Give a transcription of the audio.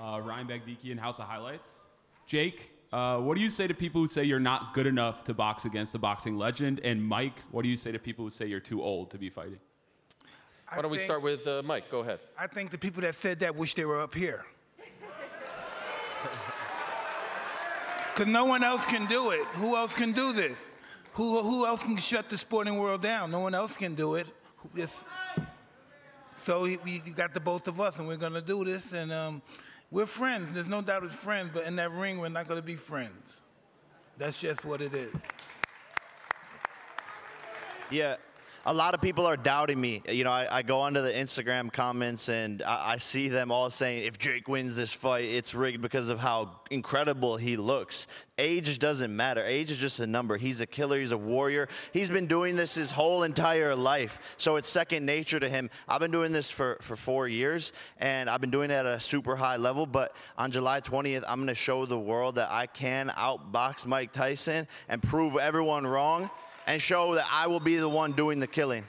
Uh, Ryan Bagdiki and House of Highlights. Jake, uh, what do you say to people who say you're not good enough to box against a boxing legend? And Mike, what do you say to people who say you're too old to be fighting? Why don't we start with uh, Mike? Go ahead. I think the people that said that wish they were up here. Because no one else can do it. Who else can do this? Who, who else can shut the sporting world down? No one else can do it. Who- This, so we, we got the both of us, and we're going to do this. And um, we're friends. There's no doubt it's friends, but in that ring, we're not going to be friends. That's just what it is. Yeah. A lot of people are doubting me. You know, I, I go onto the Instagram comments and I, I see them all saying, if Jake wins this fight, it's rigged because of how incredible he looks. Age doesn't matter. Age is just a number. He's a killer. He's a warrior. He's been doing this his whole entire life. So it's second nature to him. I've been doing this for, for four years and I've been doing it at a super high level. But on July 20th, I'm going to show the world that I can outbox Mike Tyson and prove everyone wrong and show that I will be the one doing the killing.